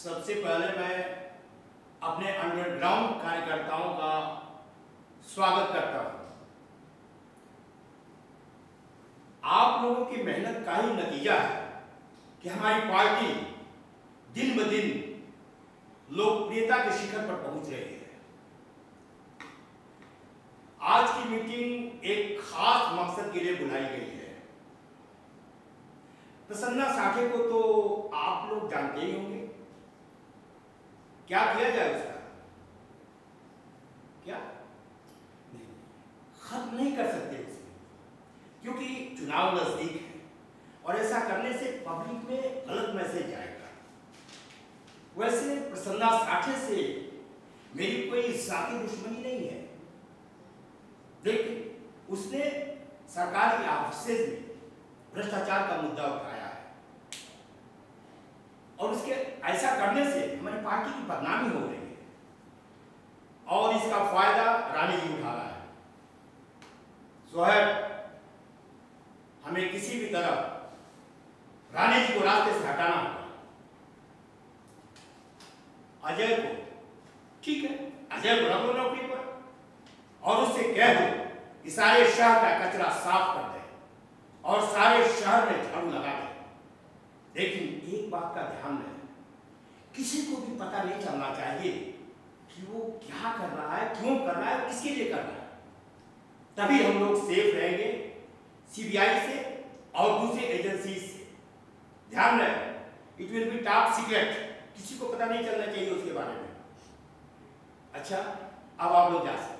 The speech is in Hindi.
सबसे पहले मैं अपने अंडरग्राउंड कार्यकर्ताओं का स्वागत करता हूँ। आप लोगों की मेहनत का ही नतीजा है कि हमारी पार्टी दिन ब दिन लोकप्रियता के शिखर पर पहुँच रही है। आज की मीटिंग एक खास मकसद के लिए बुलाई गई है। प्रसन्ना साठे को तो आप लोग जानते ही होंगे क्या किया जाए उसका? क्या? नहीं खत्म नहीं कर सकते उसे क्योंकि चुनाव नज़दीक है और ऐसा करने से पब्लिक में गलत मैसेज जाएगा वैसे प्रसन्ना साठे से मेरी कोई साथी दुश्मनी नहीं है। लेकिन उसने सरकार के ऑफिसेज में भ्रष्टाचार का मुद्दा उठाया है और उसके ऐसा करने से हमारी पार्टी की बदनामी हो रही है। और इसका फ़ायदा रानी जी उठा रहा है सोहेब हमें किसी भी तरह रानी जी को रास्ते से हटाना होगा। अजय को, ठीक है, अजय को रख लो नौकरी पर। और उससे कह दो कि सारे शहर का कचरा साफ़ कर दे और सारे शहर में झाड़ू लगा दे। लेकिन एक बात का ध्यान रहे। किसी को भी पता नहीं चलना चाहिए कि वो क्या कर रहा है, क्यों कर रहा है, किसके लिए कर रहा है। तभी हम लोग सेफ़ रहेंगे सीबीआई से और दूसरी एजेंसी से। ध्यान रहे it will be top secret किसी को पता नहीं चलना चाहिए उसके बारे में। अच्छा अब आप लोग जा सकते